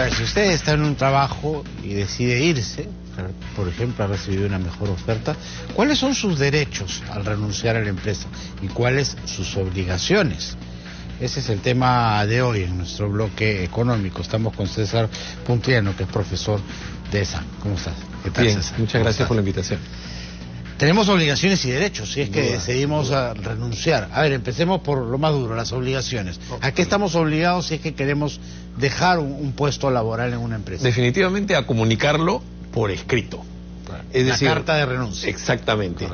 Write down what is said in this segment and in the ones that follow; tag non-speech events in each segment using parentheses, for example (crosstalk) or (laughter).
A ver, si usted está en un trabajo y decide irse, por ejemplo, ha recibido una mejor oferta, ¿cuáles son sus derechos al renunciar a la empresa y cuáles sus obligaciones? Ese es el tema de hoy en nuestro bloque económico. Estamos con César Puntiano, que es profesor de ESA. ¿Cómo estás? ¿Qué tal, Bien, muchas gracias por la invitación. Tenemos obligaciones y derechos, si es que decidimos a renunciar. A ver, empecemos por lo más duro, las obligaciones. ¿A qué estamos obligados si es que queremos dejar un, puesto laboral en una empresa? Definitivamente a comunicarlo por escrito. Es la carta de renuncia. Exactamente.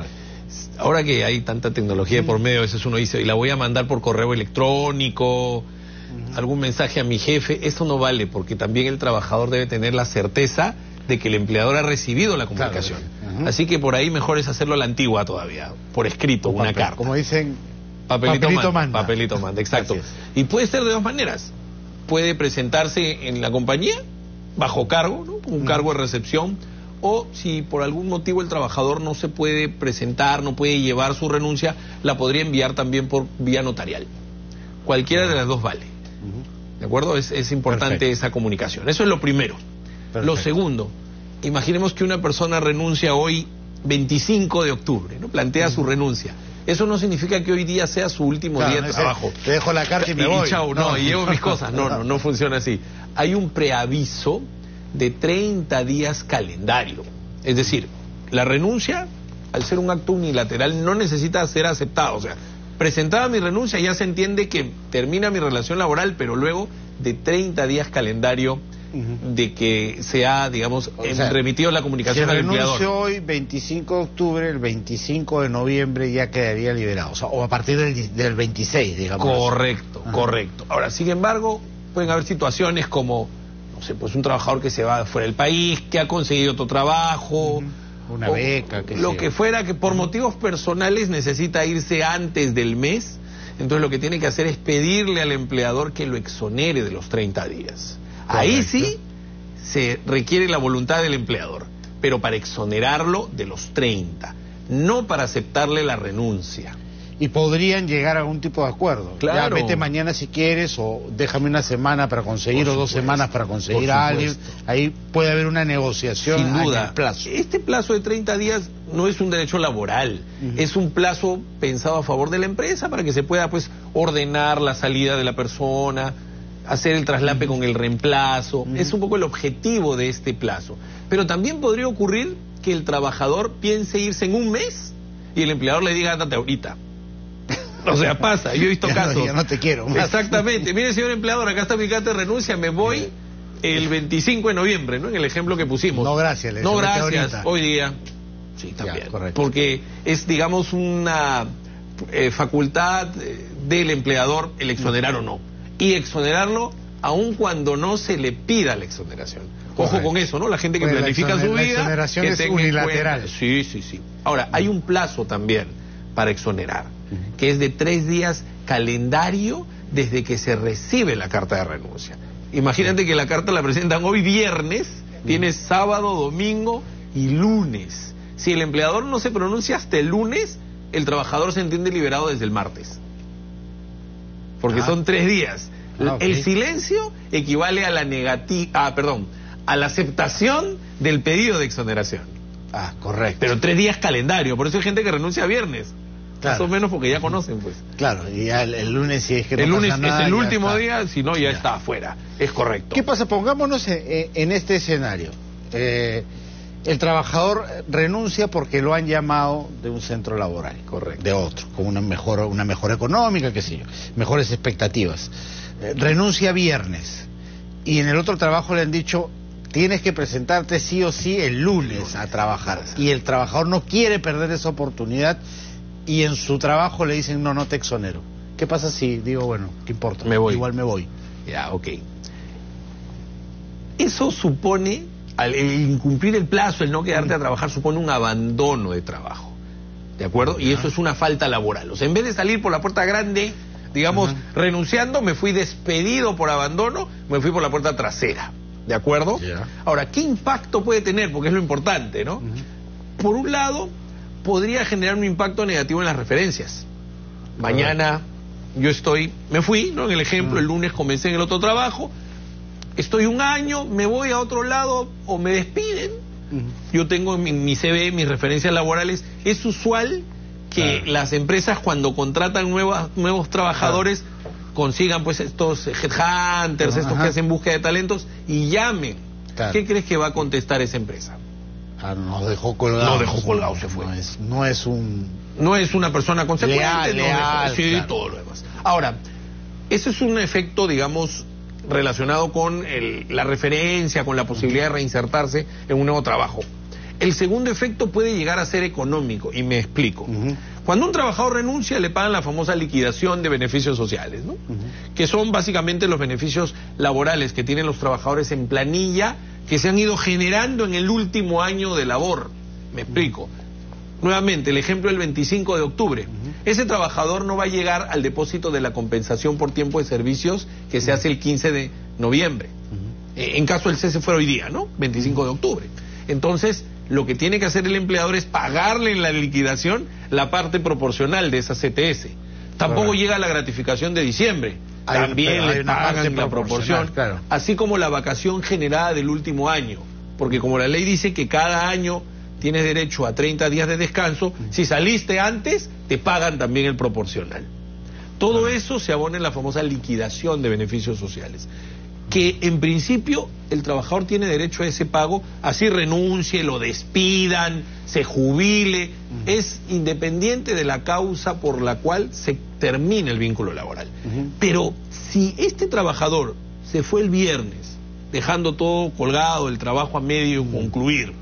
Ahora que hay tanta tecnología por medio, a veces uno dice, y la voy a mandar por correo electrónico, algún mensaje a mi jefe, eso no vale, porque también el trabajador debe tener la certeza de que el empleador ha recibido la comunicación. Así que por ahí mejor es hacerlo a la antigua todavía, por escrito, una carta. Como dicen, papelito, manda, Papelito manda, exacto. Y puede ser de dos maneras. Puede presentarse en la compañía bajo cargo, un cargo de recepción, o si por algún motivo el trabajador no se puede presentar, no puede llevar su renuncia, la podría enviar también por vía notarial. Cualquiera de las dos vale. ¿De acuerdo? Es, importante esa comunicación. Eso es lo primero. Lo segundo, imaginemos que una persona renuncia hoy 25 de octubre, ¿no? plantea su renuncia. Eso no significa que hoy día sea su último día de trabajo. Te dejo la carta y me voy. chau, no, y llevo mis cosas. No, no, no (laughs) funciona así. Hay un preaviso de 30 días calendario. Es decir, la renuncia, al ser un acto unilateral, no necesita ser aceptada. O sea, presentada mi renuncia ya se entiende que termina mi relación laboral, pero luego de 30 días calendario de que se ha, digamos, remitido la comunicación al empleador. hoy, 25 de octubre, el 25 de noviembre ya quedaría liberado, o, a partir del, del 26, digamos. Correcto, correcto. Ahora, sin embargo, pueden haber situaciones como, no sé, pues un trabajador que se va fuera del país, que ha conseguido otro trabajo. Una beca, que Lo que fuera, que por motivos personales necesita irse antes del mes. Entonces lo que tiene que hacer es pedirle al empleador que lo exonere de los 30 días. Ahí sí se requiere la voluntad del empleador, pero para exonerarlo de los 30, no para aceptarle la renuncia. Y podrían llegar a algún tipo de acuerdo. Claro. Ya vete mañana si quieres, o déjame una semana para conseguir, o dos semanas para conseguir a alguien. Ahí puede haber una negociación. Sin duda. plazo. Este plazo de 30 días no es un derecho laboral, es un plazo pensado a favor de la empresa para que se pueda pues ordenar la salida de la persona, hacer el traslape con el reemplazo. Es un poco el objetivo de este plazo. Pero también podría ocurrir que el trabajador piense irse en un mes y el empleador le diga, ándate ahorita. (laughs) O sea, pasa, yo he visto (laughs) casos. No, no te quiero. Exactamente. Mire, señor empleador, acá está mi carta de renuncia, me voy el 25 de noviembre, ¿no? En el ejemplo que pusimos. No, gracias. no, gracias. Hoy día. Sí, también. Porque es, digamos, una eh, facultad eh, del empleador el exonerar o no y exonerarlo aun cuando no se le pida la exoneración. Ojo con eso, ¿no? La gente que pues planifica su vida. La exoneración es unilateral. Sí, sí, sí. Ahora, hay un plazo también para exonerar, que es de tres días calendario desde que se recibe la carta de renuncia. Imagínate que la carta la presentan hoy viernes, tiene sábado, domingo y lunes. Si el empleador no se pronuncia hasta el lunes, el trabajador se entiende liberado desde el martes porque ah. son tres días. Ah, el silencio equivale a la negativa, ah, perdón, a la aceptación del pedido de exoneración. Ah, correcto. Pero tres días calendario, por eso hay gente que renuncia a viernes. Más o menos porque ya conocen, pues. Claro, y el, lunes si es que no El lunes es el último día, si no, ya, está afuera. Es correcto. ¿Qué pasa? Pongámonos en, este escenario. Eh, el trabajador renuncia porque lo han llamado de un centro laboral, correcto, de otro, con una mejor, una mejor económica, qué sé yo, mejores expectativas. Eh, renuncia viernes y en el otro trabajo le han dicho tienes que presentarte sí o sí el lunes a trabajar y el trabajador no quiere perder esa oportunidad y en su trabajo le dicen no, no te exonero. ¿Qué pasa si digo, bueno, qué importa? Me voy. Igual me voy. Ya, ok. Eso supone al, el incumplir el plazo, el no quedarte a trabajar, supone un abandono de trabajo. ¿De acuerdo? Y eso es una falta laboral. O sea, en vez de salir por la puerta grande, digamos, renunciando, me fui despedido por abandono, me fui por la puerta trasera. ¿De acuerdo? Ahora, ¿qué impacto puede tener? Porque es lo importante, ¿no? Por un lado, podría generar un impacto negativo en las referencias. Mañana yo estoy, me fui, ¿no? En el ejemplo, el lunes comencé en el otro trabajo, estoy un año, me voy a otro lado o me despiden. Yo tengo en mi, CV, mis referencias laborales, es usual que las empresas cuando contratan nuevas, nuevos trabajadores consigan pues estos headhunters, estos que hacen búsqueda de talentos y llamen. ¿Qué crees que va a contestar esa empresa? Ah, nos dejó colgado. No dejó colgado, se fue. No es, un... No es una persona consecuente. Leal, sí, todo lo demás. Ahora, ese es un efecto, digamos, relacionado con la referencia, con la posibilidad de reinsertarse en un nuevo trabajo. El segundo efecto puede llegar a ser económico, y me explico. Cuando un trabajador renuncia, le pagan la famosa liquidación de beneficios sociales, ¿no? que son básicamente los beneficios laborales que tienen los trabajadores en planilla que se han ido generando en el último año de labor. Me explico. Nuevamente, el ejemplo del 25 de octubre. Ese trabajador no va a llegar al depósito de la compensación por tiempo de servicios que se hace el 15 de noviembre. En caso el cese fuera hoy día, ¿no? 25 de octubre. Entonces, lo que tiene que hacer el empleador es pagarle en la liquidación la parte proporcional de esa CTS. Tampoco llega la gratificación de diciembre. También le pagan la proporción. Así como la vacación generada del último año. Porque como la ley dice que cada año tienes derecho a 30 días de descanso, si saliste antes, te pagan también el proporcional. Todo eso se abona en la famosa liquidación de beneficios sociales que en principio el trabajador tiene derecho a ese pago, así renuncie, lo despidan, se jubile, es independiente de la causa por la cual se termina el vínculo laboral. Pero si este trabajador se fue el viernes, dejando todo colgado, el trabajo a medio concluir,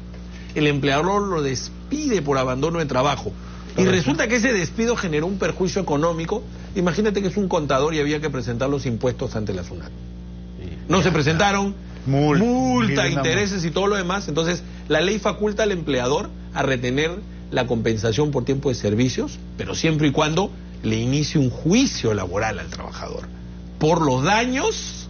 el empleador lo despide por abandono de trabajo, y resulta que ese despido generó un perjuicio económico, imagínate que es un contador y había que presentar los impuestos ante la SUNAT. No se presentaron, multa, intereses y todo lo demás. Entonces, la ley faculta al empleador a retener la compensación por tiempo de servicios, pero siempre y cuando le inicie un juicio laboral al trabajador por los daños,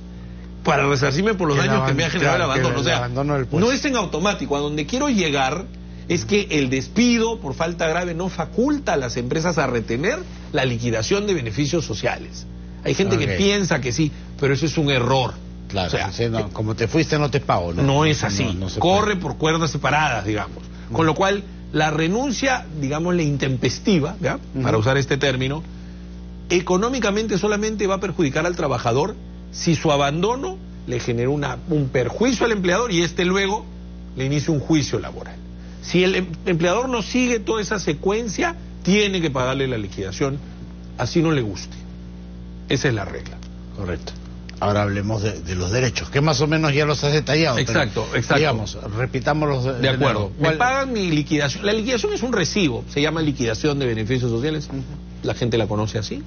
para resarcirme por los daños que me ha generado el abandono. o sea, no es en automático. A donde quiero llegar es que el despido por falta grave no faculta a las empresas a retener la liquidación de beneficios sociales. Hay gente que piensa que sí, pero eso es un error. Claro, o sea, como te fuiste no te pago. No, no es así. Corre por cuerdas separadas, digamos. Con lo cual, la renuncia, digámosle, intempestiva, ¿ya? para usar este término, económicamente solamente va a perjudicar al trabajador si su abandono le genera una, un perjuicio al empleador y este luego le inicia un juicio laboral. Si el em, empleador no sigue toda esa secuencia, tiene que pagarle la liquidación, así no le guste. Esa es la regla. Correcto. Ahora hablemos de, los derechos, que más o menos ya los has detallado. Exacto, exacto. Digamos, repitamos los de, acuerdo. Me pagan mi liquidación. La liquidación es un recibo, se llama liquidación de beneficios sociales. La gente la conoce así.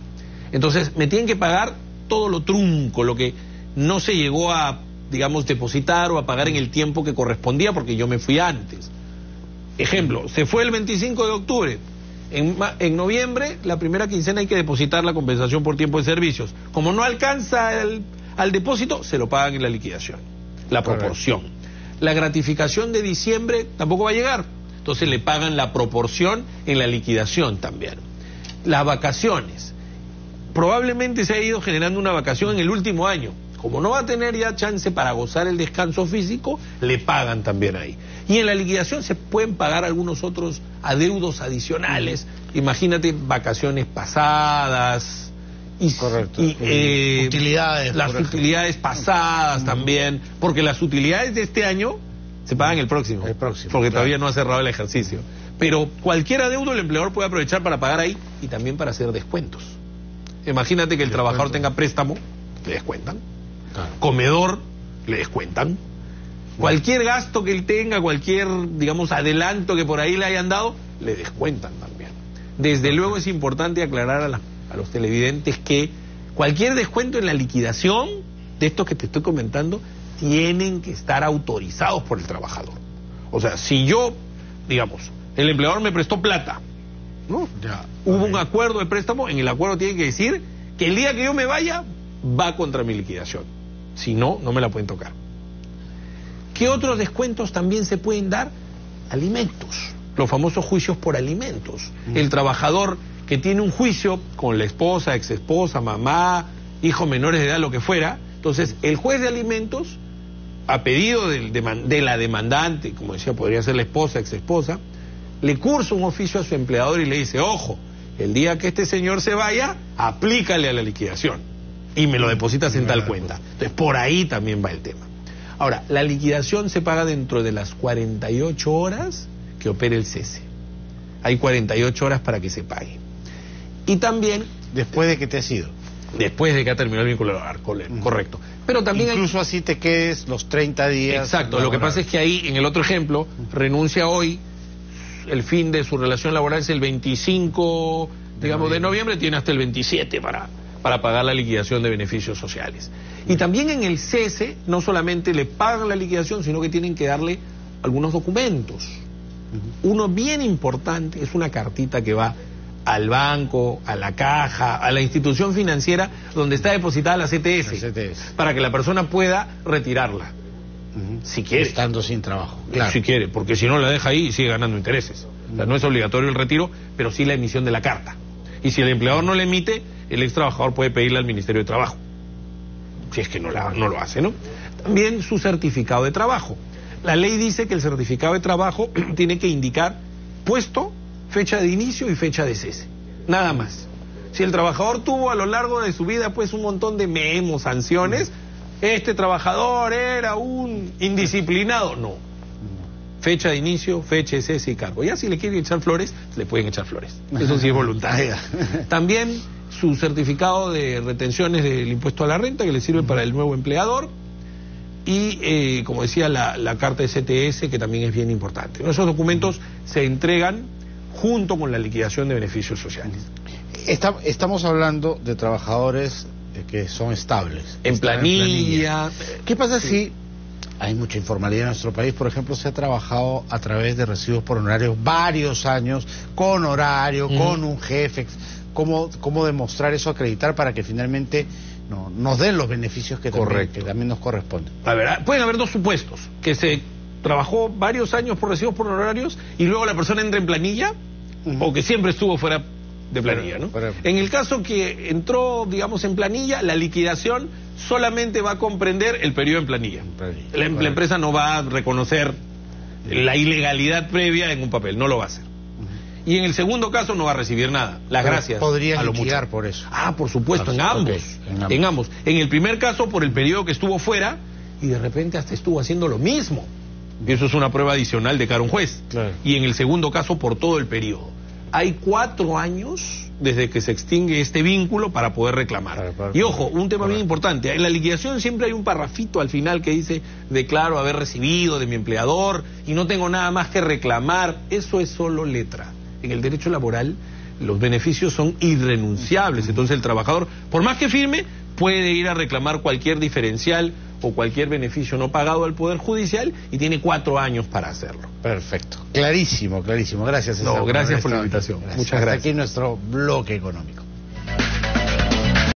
Entonces, me tienen que pagar todo lo trunco, lo que no se llegó a, digamos, depositar o a pagar en el tiempo que correspondía porque yo me fui antes. Ejemplo, se fue el 25 de octubre. En, en, noviembre, la primera quincena hay que depositar la compensación por tiempo de servicios. Como no alcanza el, al depósito se lo pagan en la liquidación, la proporción. La gratificación de diciembre tampoco va a llegar, entonces le pagan la proporción en la liquidación también. Las vacaciones, probablemente se ha ido generando una vacación en el último año. Como no va a tener ya chance para gozar el descanso físico, le pagan también ahí. Y en la liquidación se pueden pagar algunos otros adeudos adicionales. Imagínate vacaciones pasadas, y, Correcto. Eh, utilidades, las utilidades pasadas también, porque las utilidades de este año se pagan el próximo, el próximo porque todavía no ha cerrado el ejercicio. Pero cualquier adeudo el empleador puede aprovechar para pagar ahí y también para hacer descuentos. Imagínate que el trabajador tenga préstamo, le descuentan. Comedor, le descuentan. Cualquier gasto que él tenga, cualquier, digamos, adelanto que por ahí le hayan dado, le descuentan también. Desde luego es importante aclarar a las a los televidentes que cualquier descuento en la liquidación de estos que te estoy comentando tienen que estar autorizados por el trabajador. O sea, si yo, digamos, el empleador me prestó plata, ¿no? Ya, Hubo un acuerdo de préstamo, en el acuerdo tiene que decir que el día que yo me vaya va contra mi liquidación. Si no, no me la pueden tocar. ¿Qué otros descuentos también se pueden dar? Alimentos, los famosos juicios por alimentos. Mm. El trabajador que tiene un juicio con la esposa, ex esposa, mamá, hijos menores de edad, lo que fuera, entonces el juez de alimentos a pedido de la demandante, como decía, podría ser la esposa, ex esposa, le cursa un oficio a su empleador y le dice, ojo, el día que este señor se vaya, aplícale a la liquidación y me lo depositas en tal cuenta. Entonces, por ahí también va el tema. Ahora, la liquidación se paga dentro de las 48 horas que opere el cese. Hay 48 horas para que se pague. Y también... Después de que te has ido. Después de que ha terminado el vínculo laboral, correcto. Pero también Incluso así te quedes los 30 días. Exacto, lo que pasa es que ahí, en el otro ejemplo, renuncia hoy, el fin de su relación laboral es el 25, digamos, de noviembre, tiene hasta el 27 para, para pagar la liquidación de beneficios sociales. Y también en el cese, no solamente le pagan la liquidación, sino que tienen que darle algunos documentos. Uno bien importante es una cartita que va al banco, a la caja, a la institución financiera donde está depositada la CTS, para que la persona pueda retirarla. Si quiere. Estando sin trabajo. Si quiere, porque si no la deja ahí y sigue ganando intereses. no es obligatorio el retiro, pero sí la emisión de la carta. Y si el empleador no la emite, el ex trabajador puede pedirle al Ministerio de Trabajo. Si es que no, la, no lo hace, ¿no? También su certificado de trabajo. La ley dice que el certificado de trabajo (clears throat) tiene que indicar puesto, fecha de inicio y fecha de cese. Nada más. Si el trabajador tuvo a lo largo de su vida pues un montón de memos, sanciones, este trabajador era un indisciplinado, no. Fecha de inicio, fecha de cese y cargo. Ya si le quieren echar flores, le pueden echar flores. Eso sí es voluntario. También su certificado de retenciones del impuesto a la renta que le sirve para el nuevo empleador y, eh, como decía, la, carta de CTS, que también es bien importante. Esos documentos se entregan junto con la liquidación de beneficios sociales. estamos hablando de trabajadores que son estables. En planilla. ¿Qué pasa si hay mucha informalidad en nuestro país? Por ejemplo, se ha trabajado a través de recibos por honorarios varios años, con horario, con un jefe. ¿Cómo, ¿Cómo demostrar eso, acreditar para que finalmente no, nos den los beneficios que también, que también nos corresponden. A ver, ah, pueden haber dos supuestos, que se trabajó varios años por recibos por honorarios y luego la persona entra en planilla o que siempre estuvo fuera de planilla, ¿no? En el caso que entró, digamos, en planilla, la liquidación solamente va a comprender el periodo en planilla. la, empresa no va a reconocer la ilegalidad previa en un papel, no lo va a hacer. Y en el segundo caso no va a recibir nada. Las gracias. Podría liquidar por eso. Ah, por supuesto, en, ambos, en, ambos. en el primer caso por el periodo que estuvo fuera y de repente hasta estuvo haciendo lo mismo. Eso es una prueba adicional de cara a un juez. Y en el segundo caso por todo el periodo. Hay cuatro años desde que se extingue este vínculo para poder reclamar. y ojo, un tema bien importante, en la liquidación siempre hay un parrafito al final que dice, declaro haber recibido de mi empleador y no tengo nada más que reclamar. Eso es solo letra en el derecho laboral los beneficios son irrenunciables. Entonces el trabajador, por más que firme, puede ir a reclamar cualquier diferencial o cualquier beneficio no pagado al Poder Judicial y tiene cuatro años para hacerlo. Perfecto. Clarísimo, clarísimo. Gracias. No, gracias por la invitación. Muchas gracias. aquí nuestro bloque económico.